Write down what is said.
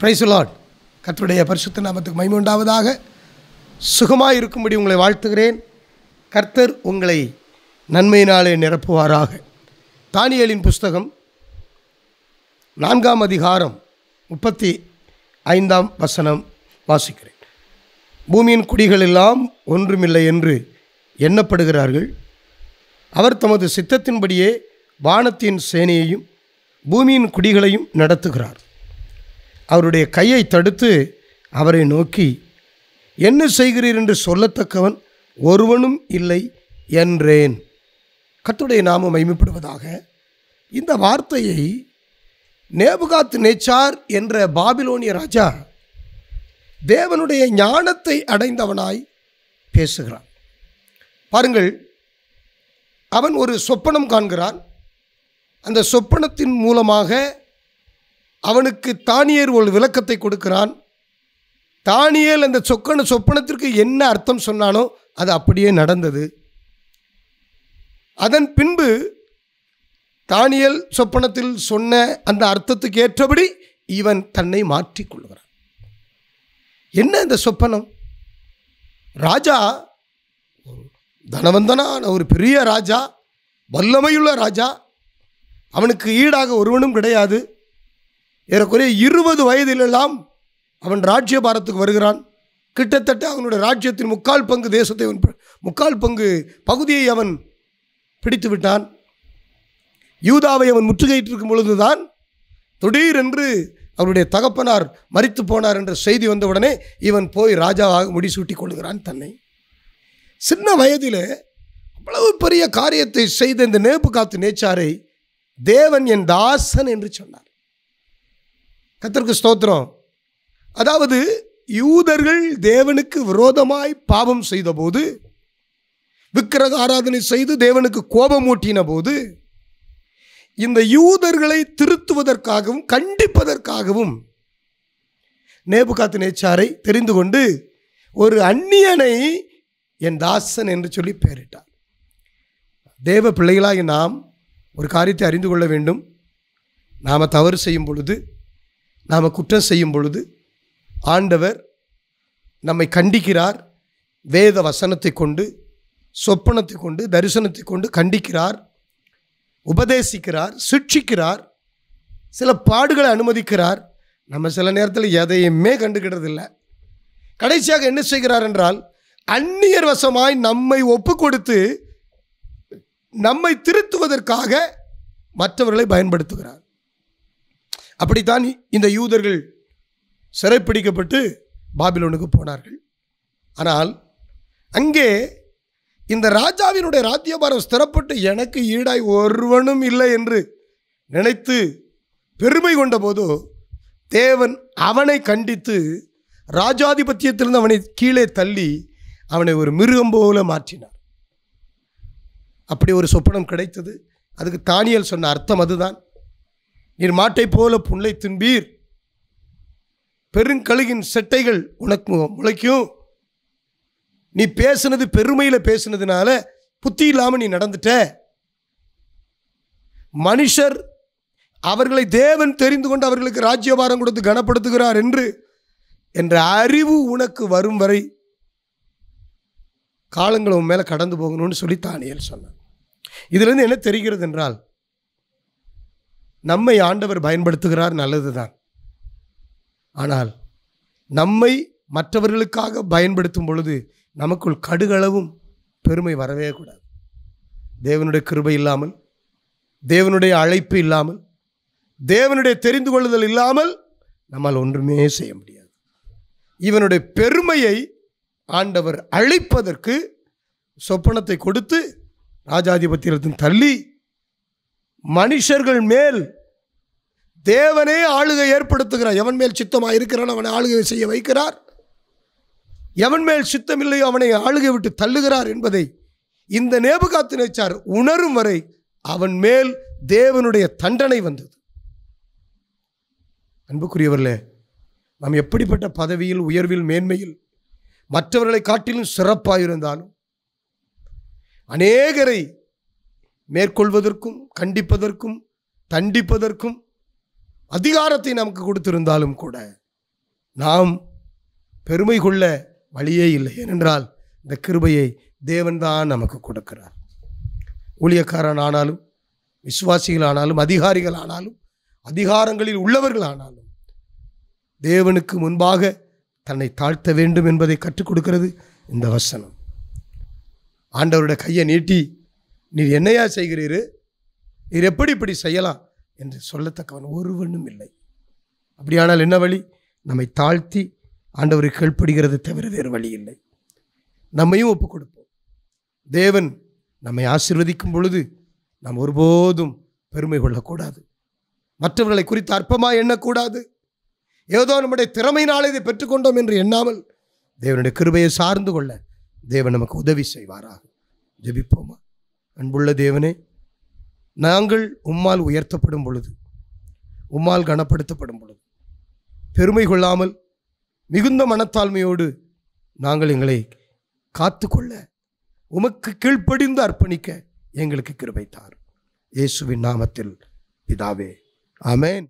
Price Lord கர்த்தருடைய பரிசுத்த நாமத்துக்கு மகிமை உண்டாவதாக சுகமாக இருக்கும்படி உங்களை வாழ்த்துகிறேன். கர்த்தர் உங்களை நன்மையினாலே நிரப்புவாராக. தானியலின் புஸ்தகம் நான்காம் அதிகாரம் முப்பத்தி ஐந்தாம் வசனம் வாசிக்கிறேன். பூமியின் குடிகள் எல்லாம் ஒன்றுமில்லை என்று எண்ணப்படுகிறார்கள். அவர் தமது சித்தத்தின்படியே வானத்தின் சேனையையும் பூமியின் குடிகளையும் நடத்துகிறார். அவருடைய கையை தடுத்து அவரை நோக்கி என்ன செய்கிறீர் என்று சொல்லத்தக்கவன் ஒருவனும் இல்லை என்றேன். கத்துடைய நாமம் மைமைப்படுவதாக இந்த வார்த்தையை நேபுகாத் நேச்சார் என்ற பாபிலோனிய ராஜா தேவனுடைய ஞானத்தை அடைந்தவனாய் பேசுகிறான் பாருங்கள் அவன் ஒரு சொப்பனம் காண்கிறான். அந்த சொப்பனத்தின் மூலமாக அவனுக்கு தானியர் ஒரு விளக்கத்தை கொடுக்கிறான். தானியல் அந்த சொக்கன சொப்பனத்திற்கு என்ன அர்த்தம் சொன்னானோ அது அப்படியே நடந்தது. அதன் பின்பு தானியல் சொப்பனத்தில் சொன்ன அந்த அர்த்தத்துக்கு ஏற்றபடி இவன் தன்னை மாற்றிக்கொள்கிறான் என்ன இந்த சொப்பனம்? ராஜா தனவந்தனான ஒரு பெரிய ராஜா வல்லமையுள்ள ராஜா அவனுக்கு ஈடாக ஒருவனும் கிடையாது. ஏறக்குறைய இருபது வயதிலெல்லாம் அவன் ராஜ்யபாரத்துக்கு வருகிறான். கிட்டத்தட்ட அவனுடைய ராஜ்யத்தின் முக்கால் பங்கு தேசத்தை அவன் முக்கால் பங்கு பகுதியை அவன் பிடித்து விட்டான். யூதாவை அவன் முற்றுகையிட்டிருக்கும் பொழுதுதான் திடீரென்று அவருடைய தகப்பனார் மறித்து போனார் என்ற செய்தி வந்தவுடனே இவன் போய் ராஜாவாக முடிசூட்டி கொள்கிறான் தன்னை. சின்ன வயதில் அவ்வளவு பெரிய காரியத்தை செய்த இந்த நேப்பு காத்து நேச்சாரை தேவன் என் தாசன் என்று சொன்னார். கத்திற்கு ஸ்தோத்திரம். அதாவது யூதர்கள் தேவனுக்கு விரோதமாய் பாவம் செய்தபோது விக்கிரக ஆராதனை செய்து தேவனுக்கு கோபம் ஊட்டின போது இந்த யூதர்களை திருத்துவதற்காகவும் கண்டிப்பதற்காகவும் நேபுகாத்து நேச்சாரை தெரிந்து கொண்டு ஒரு அந்நியனை என் தாசன் என்று சொல்லி பெயரிட்டார். தேவ பிள்ளைகளாகி நாம் ஒரு காரியத்தை அறிந்து கொள்ள வேண்டும். நாம் தவறு செய்யும் பொழுது நாம் குற்றம் செய்யும் பொழுது ஆண்டவர் நம்மை கண்டிக்கிறார். வேத வசனத்தை கொண்டு சொப்பனத்தை கொண்டு தரிசனத்தை கொண்டு கண்டிக்கிறார். உபதேசிக்கிறார் சிக்ஷிக்கிறார். சில பாடுகளை அனுமதிக்கிறார். நம்ம சில நேரத்தில் எதையுமே கண்டுக்கிறதில்ல. கடைசியாக என்ன செய்கிறார் என்றால் அந்நியர் வசமாய் நம்மை ஒப்பு கொடுத்து நம்மை திருத்துவதற்காக மற்றவர்களை பயன்படுத்துகிறார். அப்படித்தான் இந்த யூதர்கள் சிறைப்பிடிக்கப்பட்டு பாபிலோனுக்கு போனார்கள். ஆனால் அங்கே இந்த ராஜாவினுடைய ராஜ்யபாரம் ஸ்திரப்பட்டு எனக்கு ஈடாய் ஒருவனும் இல்லை என்று நினைத்து பெருமை கொண்டபோதோ தேவன் அவனை கண்டித்து ராஜாதிபத்தியத்திலிருந்து அவனை கீழே தள்ளி அவனை ஒரு மிருகம் போல மாற்றினார். அப்படி ஒரு சொப்பனம் கிடைத்தது. அதுக்கு தானியல் சொன்ன அர்த்தம் அதுதான். நீர் மாட்டைப் போல புல்லை தின்பீர். பெருங்கழுகின் செட்டைகள் உனக்கு முளைக்கும். நீ பேசுனது பெருமையில் பேசுனதுனால புத்தி இல்லாமல் நீ நடந்துட்ட. மனுஷர் அவர்களை தேவன் தெரிந்து கொண்டு அவர்களுக்கு ராஜ்யபாரம் கொடுத்து கனப்படுத்துகிறார் என்று என்ற அறிவு உனக்கு வரும் வரை காலங்கள் உன் மேலே கடந்து போகணும்னு சொல்லி தானியல் சொன்னான். இதுலேருந்து என்ன தெரிகிறது என்றால் நம்மை ஆண்டவர் பயன்படுத்துகிறார் நல்லதுதான். ஆனால் நம்மை மற்றவர்களுக்காக பயன்படுத்தும் பொழுது நமக்குள் கடுகளவும் பெருமை வரவே கூடாது. தேவனுடைய கிருபை இல்லாமல் தேவனுடைய அழைப்பு இல்லாமல் தேவனுடைய தெரிந்து கொள்ளுதல் இல்லாமல் நம்மால் ஒன்றுமே செய்ய முடியாது. இவனுடைய பெருமையை ஆண்டவர் அழைப்பதற்கு சொப்பனத்தை கொடுத்து ராஜாதிபத்தியத்தின் தள்ளி மனுஷர்கள் மேல் தேவனே ஆளுகை ஏற்படுத்துகிறார். எவன் மேல் சித்தமாக இருக்கிறான் அவனை ஆளுகை செய்ய வைக்கிறார். எவன் மேல் சித்தம் இல்லையோ அவனை ஆளுகை விட்டு தள்ளுகிறார் என்பதை இந்த நேபுகாத்து நேச்சார் உணரும் வரை அவன் மேல் தேவனுடைய தண்டனை வந்தது. அன்புக்குரியவர்களே நாம் எப்படிப்பட்ட பதவியில் உயர்வில் மேன்மையில் மற்றவர்களை காட்டிலும் சிறப்பாக இருந்தாலும் அநேகரை மேற்கொள்வதற்கும் கண்டிப்பதற்கும் தண்டிப்பதற்கும் அதிகாரத்தை நமக்கு கொடுத்திருந்தாலும் கூட நாம் பெருமை கொள்ள வழியே இல்லை. ஏனென்றால் இந்த கிருபையை தேவன்தான் நமக்கு கொடுக்கிறார். ஊழியக்காரன் ஆனாலும் விசுவாசிகள் ஆனாலும் அதிகாரிகள் ஆனாலும் அதிகாரங்களில் உள்ளவர்கள் ஆனாலும் தேவனுக்கு முன்பாக தன்னை தாழ்த்த வேண்டும் என்பதை கற்றுக் கொடுக்கிறது இந்த வசனம். ஆண்டவருடைய கையை நீட்டி நீர் என்னையா செய்கிறீர்? நீர் எப்படி இப்படி செய்யலாம்? என்று சொல்லத்தக்கவன் ஒருவனும் இல்லை. அப்படியானால் என்ன வழி? நம்மை தாழ்த்தி ஆண்டவரை கீழ்ப்படுகிறது தவிர வேறு வழி இல்லை. நம்மையும் ஒப்புக் கொடுப்போம். தேவன் நம்மை ஆசிர்வதிக்கும் பொழுது நாம் ஒருபோதும் பெருமை கொள்ளக்கூடாது. மற்றவர்களை குறித்து அற்பமாக எண்ணக்கூடாது. ஏதோ நம்முடைய திறமையினால் இதை பெற்றுக்கொண்டோம் என்று எண்ணாமல் தேவனுடைய கிருபையை சார்ந்து கொள்ள தேவன் நமக்கு உதவி செய்வாராக. ஜெபிப்போமா? அன்புள்ள தேவனே நாங்கள் உம்மால் உயர்த்தப்படும் பொழுது உம்மால் கனப்படுத்தப்படும் பொழுது பெருமை கொள்ளாமல் மிகுந்த மனத்தாழ்மையோடு நாங்கள் எங்களை காத்துக்கொள்ள உமக்கு கீழ்ப்படிந்து அர்ப்பணிக்க எங்களுக்கு கிருபைத்தார் இயேசுவின் நாமத்தில் பிதாவே அமேன்